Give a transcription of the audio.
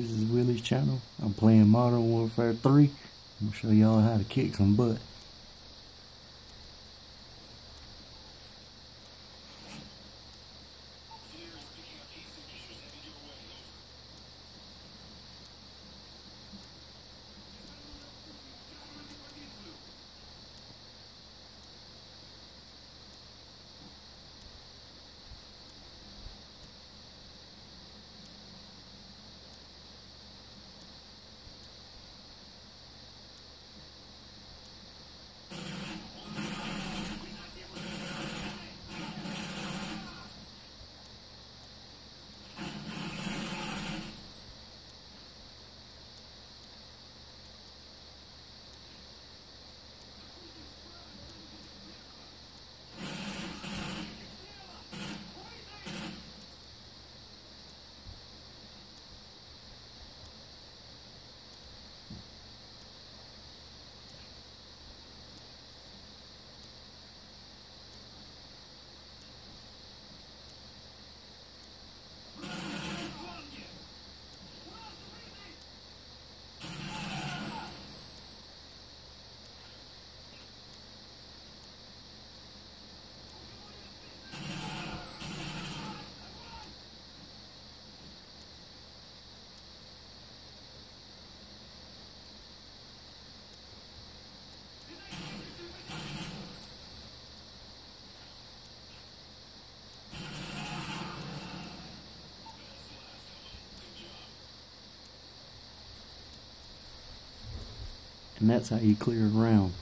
This is Willie's channel. I'm playing Modern Warfare 3. I'm going to show y'all how to kick some butt. And that's how you clear a round.